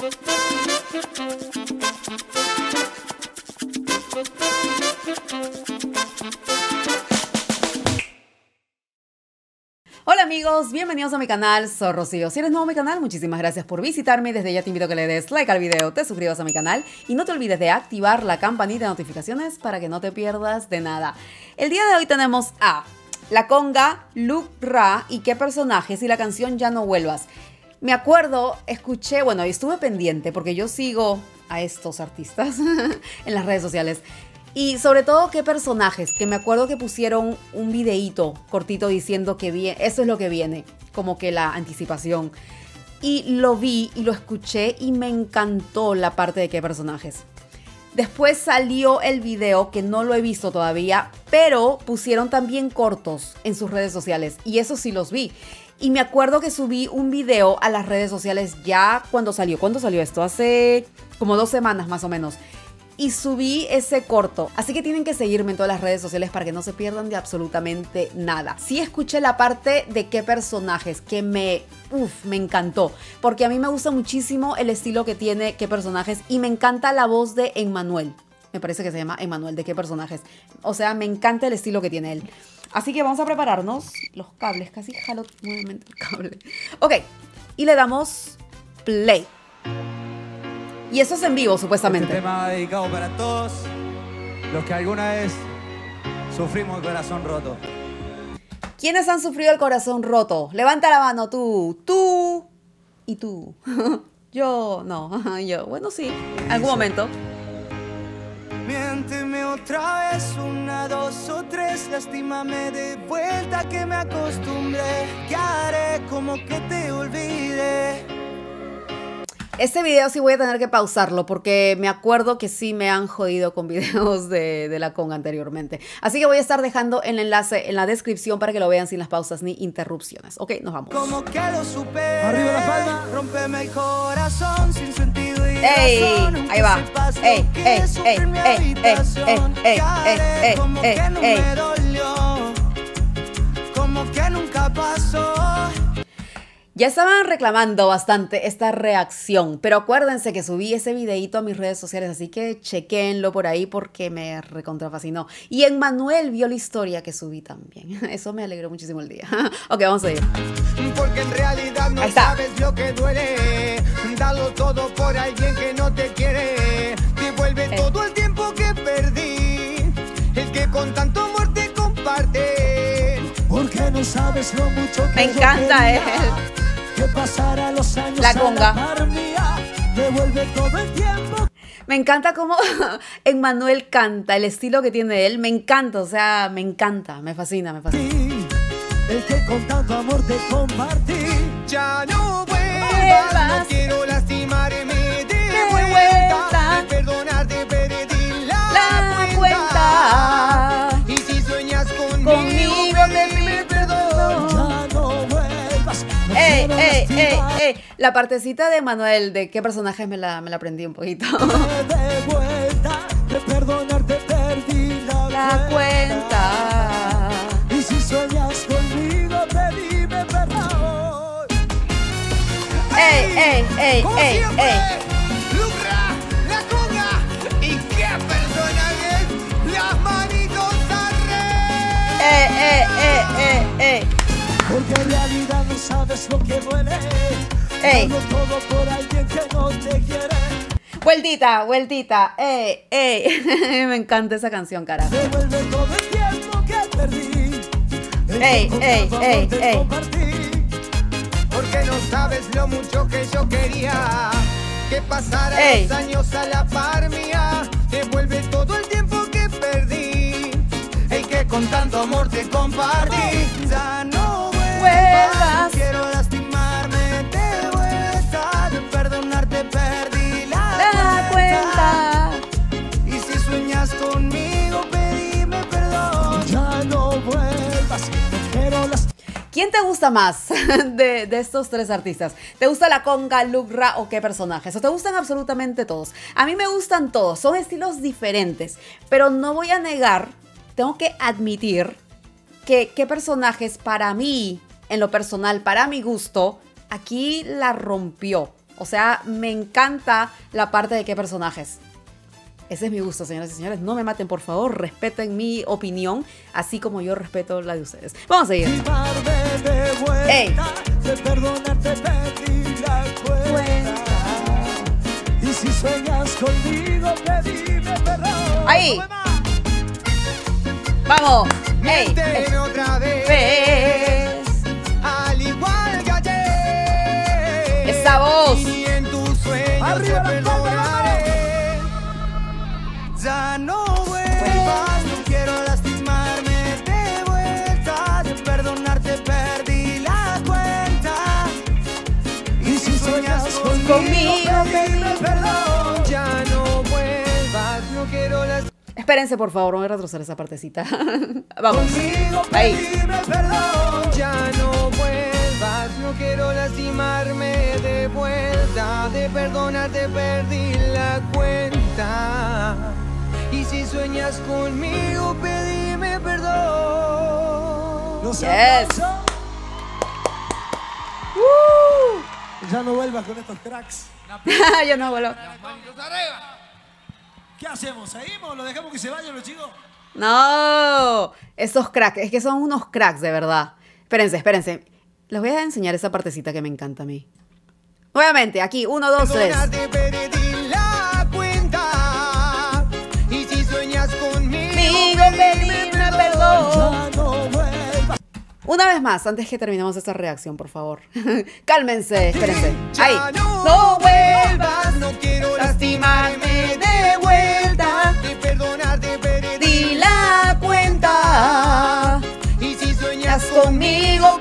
Hola amigos, bienvenidos a mi canal, soy Rocío. Si eres nuevo a mi canal, muchísimas gracias por visitarme. Desde ya te invito a que le des like al video, te suscribas a mi canal y no te olvides de activar la campanita de notificaciones para que no te pierdas de nada. El día de hoy tenemos a La Conga, Luke Ra y qué personajes y la canción Ya no vuelvas. Me acuerdo, escuché, bueno, estuve pendiente porque yo sigo a estos artistas en las redes sociales. Y sobre todo qué personajes, que me acuerdo que pusieron un videíto cortito diciendo que eso es lo que viene, como que la anticipación. Y lo vi y lo escuché y me encantó la parte de qué personajes. Después salió el video que no lo he visto todavía, pero pusieron también cortos en sus redes sociales y eso sí los vi. Y me acuerdo que subí un video a las redes sociales ya cuando salió. ¿Cuándo salió esto? Hace como dos semanas más o menos y subí ese corto. Así que tienen que seguirme en todas las redes sociales para que no se pierdan de absolutamente nada. Sí escuché la parte de qué personajes, que me, uf, me encantó. Porque a mí me gusta muchísimo el estilo que tiene qué personajes y me encanta la voz de Emmanuel. Me parece que se llama Emmanuel, de qué personajes. O sea, me encanta el estilo que tiene él. Así que vamos a prepararnos los cables. Casi jalo nuevamente el cable. Ok, y le damos play. Y eso es en vivo, supuestamente. Este tema dedicado para todos los que alguna vez sufrimos el corazón roto. ¿Quiénes han sufrido el corazón roto? Levanta la mano tú, tú y tú. yo, no, yo. Bueno, sí, algún momento. Otra vez, una, dos o tres, lastímame de vuelta que me acostumbré. Que haré como que te olvide. Este video sí voy a tener que pausarlo porque me acuerdo que sí me han jodido con videos de, la conga anteriormente. Así que voy a estar dejando el enlace en la descripción para que lo vean sin las pausas ni interrupciones. Ok, nos vamos. Como que lo Arriba la palma. Rompeme el corazón sin sentido y ¡Ey! Ahí va. ¡Ey, ey, ey, ey, ey, ey, ey, ey, ey, ey! Como que nunca pasó. Ya estaban reclamando bastante esta reacción, pero acuérdense que subí ese videito a mis redes sociales, así que chequenlo por ahí porque me recontrafascinó. Y en Manuel vio la historia que subí también. Eso me alegró muchísimo el día. ok, vamos a ir. Porque en realidad no sabes lo que duele. Dalo todo por alguien que no te quiere. Eh. todo el tiempo que perdí. El que con tanto no sabes lo mucho que Me encanta él pasará los años la conga. devuelve todo el tiempo. Me encanta cómo Emmanuel canta, el estilo que tiene él, me encanta, o sea, me encanta, me fascina, me fascina. El que con tanto amor te compartí, ya no vuelvas, no quiero lastimarme ey, ey, ey, ey. La partecita de Manuel, de qué personaje me la, me la aprendí un poquito. De vuelta, de perdonarte perdí la, la cuenta. Y si sueñas conmigo, pedime perdón. Ey, ey, ey, ey, ey. Lucra, la conga y qué las manitos. Ey, ey, ey, ey, ey. Lo que duele. Ey. todo por alguien que no te quiere. Vueltita, vueltita. Ey, ey. Me encanta esa canción, carajo. Devuelve todo el tiempo que perdí. ey, ey, ey, ey. Porque no sabes lo mucho que yo quería. Que pasara los años a la par mía. Devuelve todo el tiempo que perdí. El que con tanto amor te compartí. Ya no Quiero lastimarme de vuelta, de perdonarte perdí la, cuenta. Y si sueñas conmigo, pedime perdón. Ya no vuelvas, quiero ¿Quién te gusta más de, de, estos tres artistas? ¿Te gusta la conga, Lugra o qué personajes? ¿O te gustan absolutamente todos? A mí me gustan todos, son estilos diferentes, pero no voy a negar, tengo que admitir que qué personajes para mí en lo personal, para mi gusto, aquí la rompió. O sea, me encanta la parte de qué personajes. Ese es mi gusto, señoras y señores. No me maten, por favor. Respeten mi opinión, así como yo respeto la de ustedes. Vamos a seguir. ¡Ey! Y si sueñas conmigo, pedime perdón. Ahí. Vamos. ¡Ey! Arriba te perdonaré. Ya no vuelvas, no quiero lastimarme de vuelta. De perdonarte perdí la cuenta. Y si sueñas conmigo, Conmigo, pedime perdón. Ya no vuelvas, no quiero lastimarme. Espérense, por favor. Voy a retroceder esa partecita. Vamos. Conmigo Ahí. perdón. Ya no vuelvas, no quiero lastimarme de vuelta. De perdonarte perdí la cuenta. Y si sueñas conmigo, pedime perdón. Los Yes. ¡Uh! Ya no vuelvas con estos cracks. Yo no vuelvo. ¿Qué hacemos? ¿Seguimos? ¿Lo dejamos que se vayan los chicos? No, esos cracks, es que son unos cracks de verdad. Espérense, espérense. Les voy a enseñar esa partecita que me encanta a mí. Nuevamente, aquí, uno, dos, tres. Perdonarte perdí la cuenta. Y si sueñas conmigo, Conmigo, pedime perdón. Ya no vuelvas. Una vez más, antes que terminemos esta reacción, por favor. Cálmense, espérense. Ahí. no, vuelvas. no quiero lastimarme de vuelta. De perdonarte perdí Di la cuenta. Y si sueñas conmigo,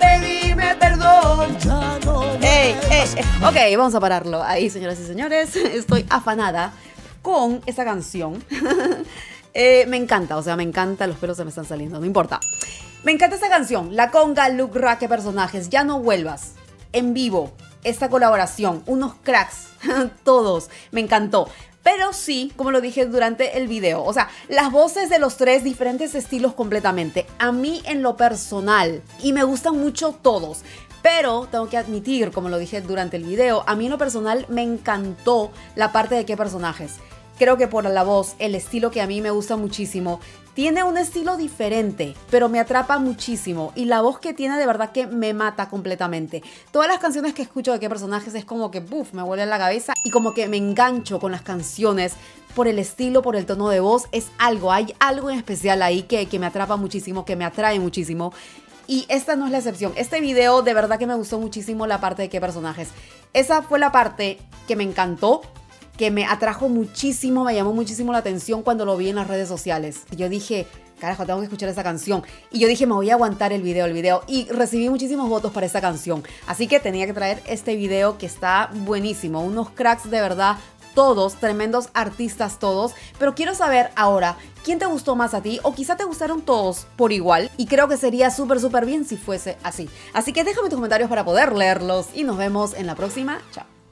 Ok, vamos a pararlo. Ahí, señoras y señores, estoy afanada con esta canción. Eh, me encanta, o sea, me encanta, los pelos se me están saliendo, no importa. Me encanta esta canción, La Conga, Luke Raque, personajes, Ya no vuelvas, en vivo, esta colaboración, unos cracks, todos, me encantó. Pero sí, como lo dije durante el video, o sea, las voces de los tres diferentes estilos completamente. A mí en lo personal, y me gustan mucho todos, pero tengo que admitir, como lo dije durante el video, a mí en lo personal me encantó la parte de qué personajes. Creo que por la voz, el estilo que a mí me gusta muchísimo, tiene un estilo diferente, pero me atrapa muchísimo. Y la voz que tiene de verdad que me mata completamente. Todas las canciones que escucho de qué personajes es como que, me vuelve la cabeza y como que me engancho con las canciones por el estilo, por el tono de voz. Es algo, hay algo en especial ahí que, que me atrapa muchísimo, que me atrae muchísimo. Y esta no es la excepción. Este video de verdad que me gustó muchísimo la parte de qué personajes. Esa fue la parte que me encantó, que me atrajo muchísimo, me llamó muchísimo la atención cuando lo vi en las redes sociales. Yo dije, carajo, tengo que escuchar esa canción. Y yo dije, me voy a aguantar el video, el video. Y recibí muchísimos votos para esta canción. Así que tenía que traer este video que está buenísimo. Unos cracks de verdad todos, tremendos artistas todos, pero quiero saber ahora, ¿quién te gustó más a ti? O quizá te gustaron todos por igual, y creo que sería súper, súper bien si fuese así. Así que déjame tus comentarios para poder leerlos y nos vemos en la próxima. Chao.